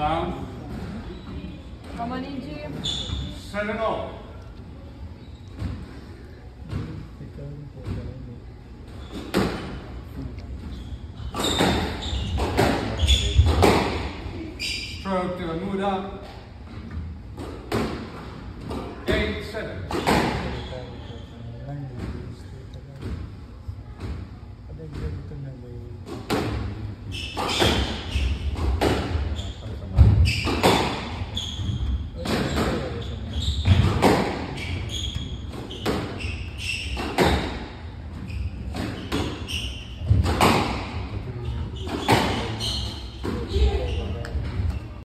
Down. Romanigi. Seven all. Stroke to a mood up. Eight, seven.